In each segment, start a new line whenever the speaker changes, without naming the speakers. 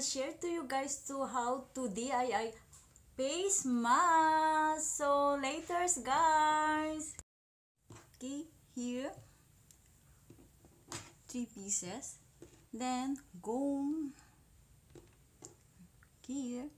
share to you guys to how to DIY face mask. So, laters guys. Okay, here. Three pieces. Then, gum. Here.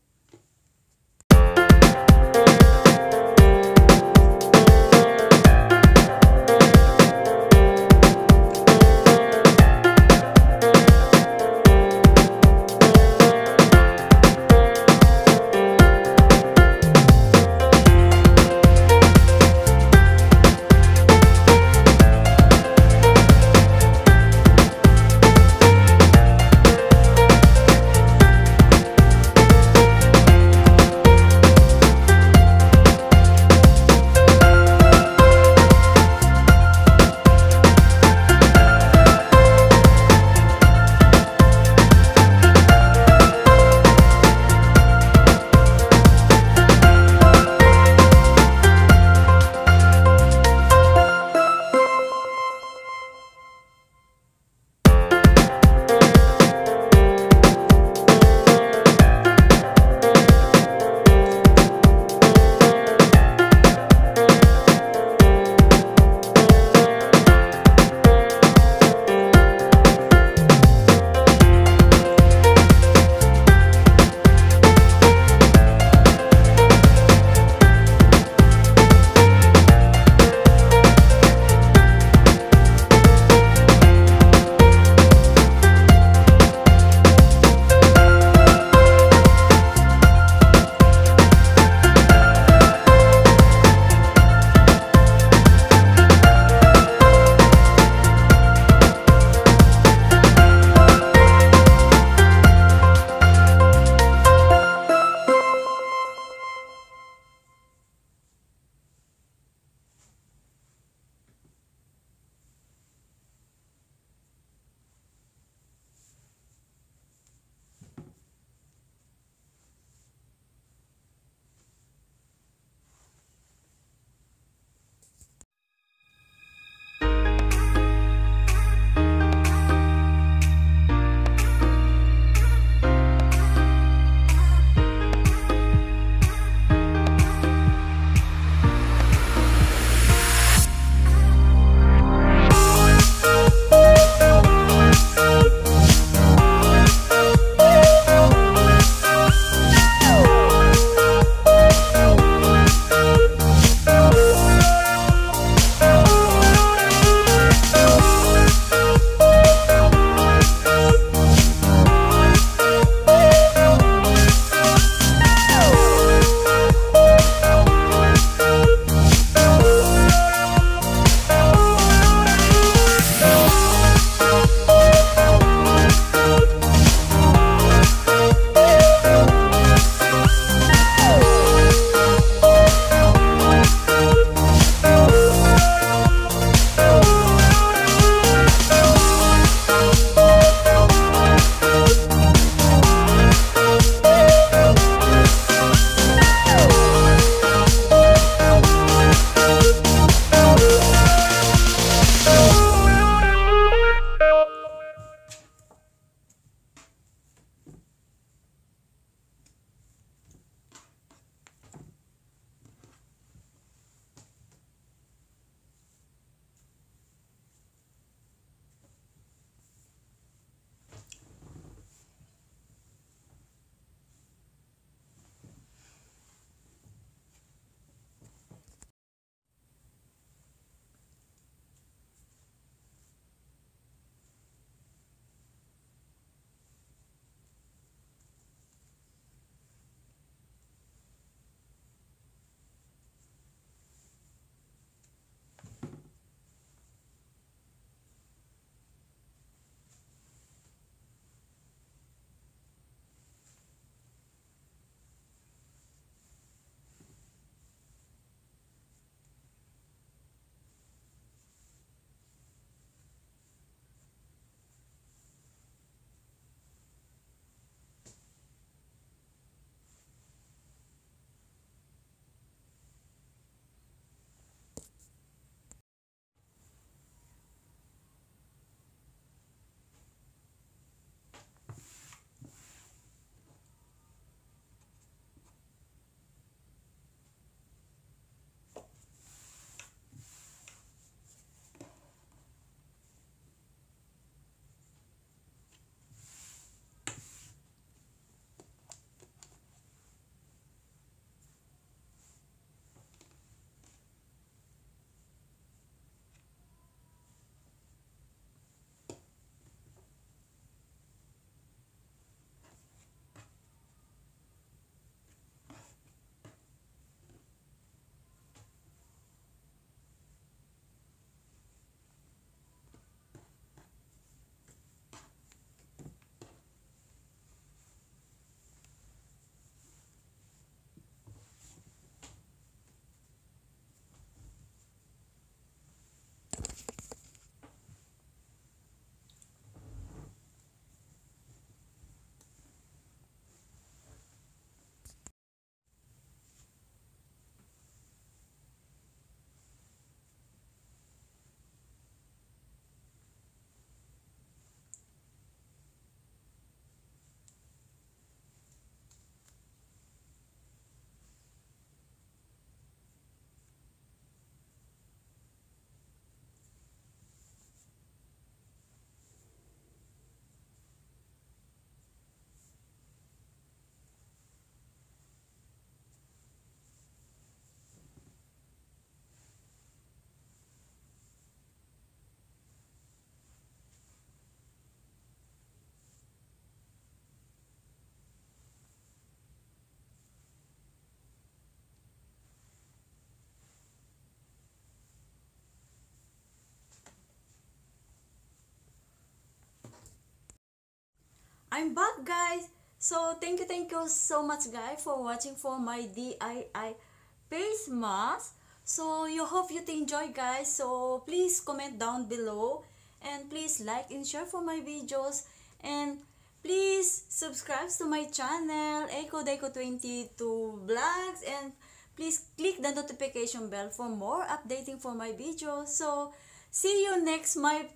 I'm back guys. So thank you thank you so much guys for watching for my DIY face mask. So you hope you enjoy guys. So please comment down below and please like and share for my videos and please subscribe to my channel Echo Deco 22 vlogs and please click the notification bell for more updating for my videos. So see you next my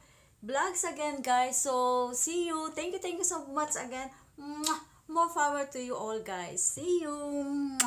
vlogs again guys. So see you. Thank you thank you so much again. More power to you all guys. See you!